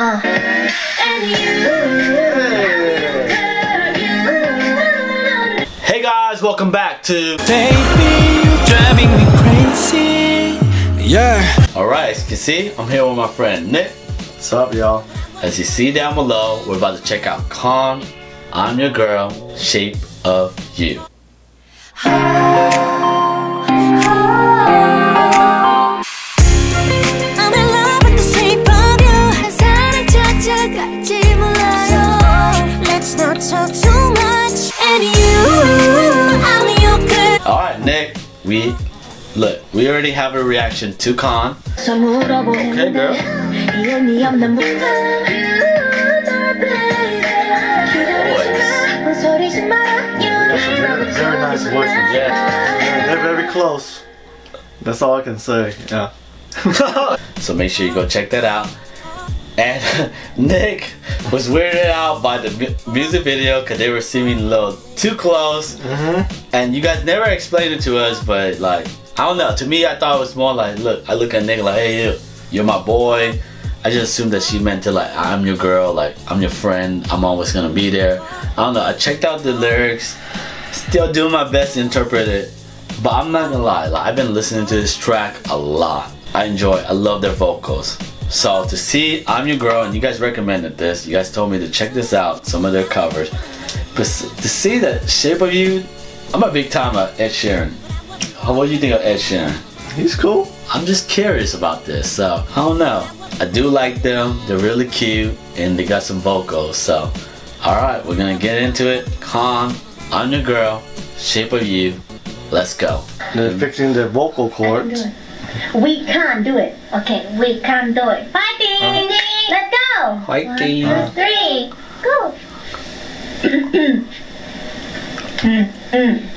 Uh, Hey guys, welcome back to. Baby, you driving me crazy. Yeah. Alright, as you can see, I'm here with my friend Nick. What's up, y'all? As you see down below, we're about to check out Khan, I'm Your Girl, Shape of You. We look. We already have a reaction to Khan. Okay, girl. Very, nice voice of. They're very close. That's all I can say. Yeah. so make sure you go check that out. And Nick was weirded out by the mu- music video because they were seeming a little too close. Mm-hmm. And you guys never explained it to us, but like, I don't know. To me, I thought it was more like, look, I look at Nick like, hey, you, you're my boy. I just assumed that she meant to like, I'm your girl, like, I'm your friend. I'm always gonna be there. I don't know. I checked out the lyrics, still doing my best to interpret it. But I'm not gonna lie, like I've been listening to this track a lot. I enjoy, I love their vocals. So to see I'm Your Girl, and you guys recommended this, you guys told me to check this out, some of their covers. But to see the shape of you, I'm a big time of Ed Sheeran. How what do you think of Ed Sheeran? He's cool. I'm just curious about this, so I don't know. I do like them, they're really cute, and they got some vocals, so alright, we're gonna get into it. Khan, I'm your girl, shape of you, let's go. They're fixing their vocal cords. We can't do it. Okay, we can't do it. Fighting! Let's go! Fighting. One, two, three, go! mm, mm.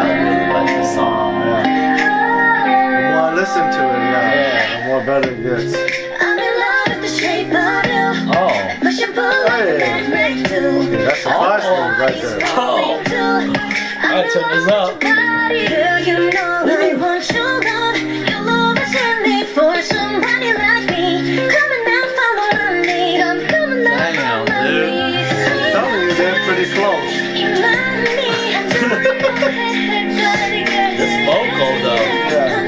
I really like the song. The more I listen to it, yeah, the more better it gets. Vocal though. Yeah.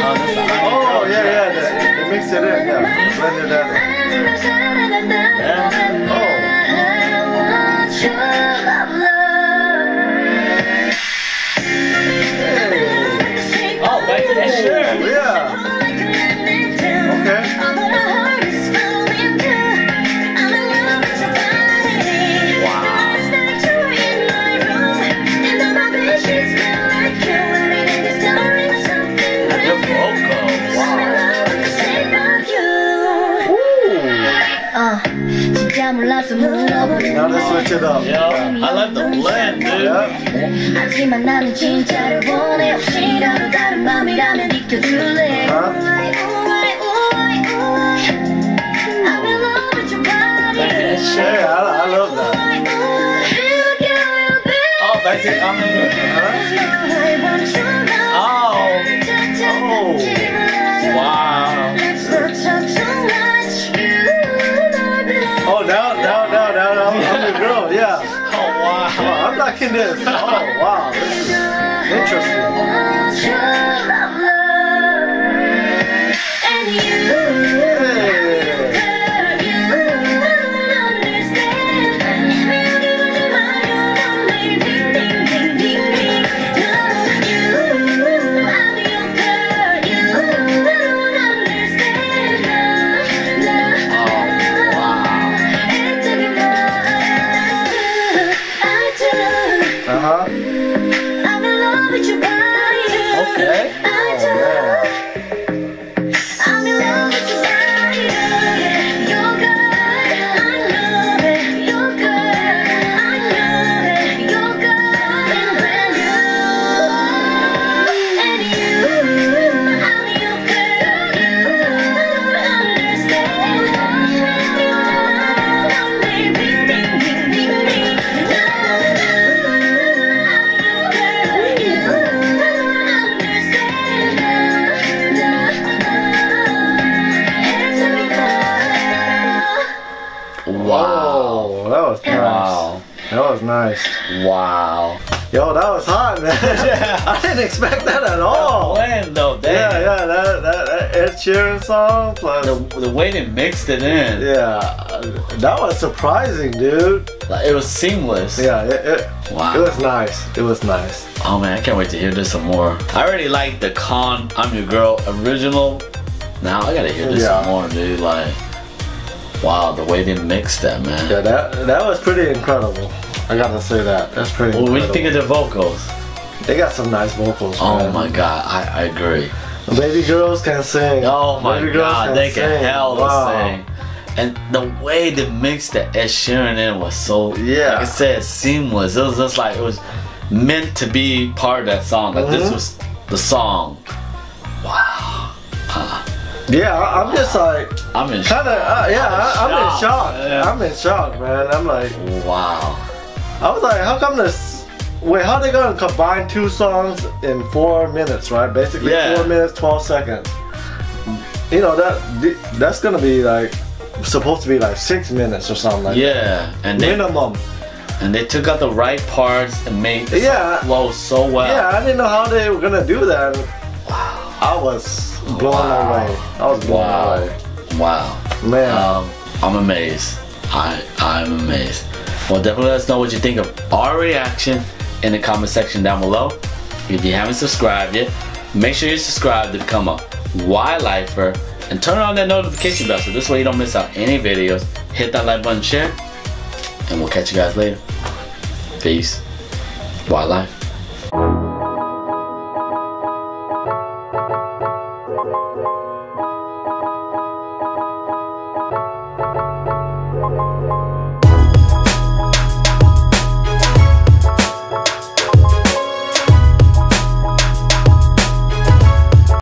Oh, this is Oh, yeah, yeah. They, they mix it in, yeah. Blend it in. Yeah. 진짜 몰라서 물어보는 Now let's switch it up. Yo, I like the blend, dude. 하지만 나는 진짜를 원해 혹시라도 다른 맘이라면 Huh? Oh, this. Oh, wow. That was nice. Wow. Yo, that was hot, man. I didn't expect that at all. When though, Yeah, damn. yeah, that, that, that Ed Sheeran song plus. The, the way they mixed it in, Yeah, that was surprising, dude. like, it was seamless. Yeah, it, it, Wow. it was nice. It was nice. Oh man, I can't wait to hear this some more. I already like the Khan I'm Your Girl original. Now I gotta hear this Yeah. some more, dude. Like, wow, the way they mixed that, man. Yeah, that that was pretty incredible. I gotta say that. That's pretty. Well, what do you think of the vocals? They got some nice vocals. Oh man. my god, I, I agree. Baby girls can sing. Oh my Baby god, they can sing. hell to Wow. sing. And the way they mixed the Ed Sheeran in was so, Yeah. like I said, seamless. It was just like it was meant to be part of that song. Like this Mhm. was the song. Wow, Yeah, I, I'm just like I'm in. kind of. Uh, yeah, I, I'm in shock. I'm in shock, man. I'm like, Wow. I was like, how come this? Wait, how they gonna combine two songs in four minutes, right? Basically, Yeah. four minutes, twelve seconds. You know that that's gonna be like supposed to be like six minutes or something like Yeah, and that. they minimum. and they took out the right parts and made the Yeah. flow so well. Yeah, I didn't know how they were gonna do that. I was blown Wow. away. I was blown Wow. away. Wow. Man, Um, I'm amazed. I I'm amazed. Well, definitely let us know what you think of our reaction in the comment section down below. If you haven't subscribed yet, make sure you subscribe to become a Lifer and turn on that notification bell so this way you don't miss out any videos. Hit that like button, share, and we'll catch you guys later. Peace. Y Life.